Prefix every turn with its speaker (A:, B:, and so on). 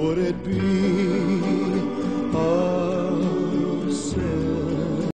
A: would it be?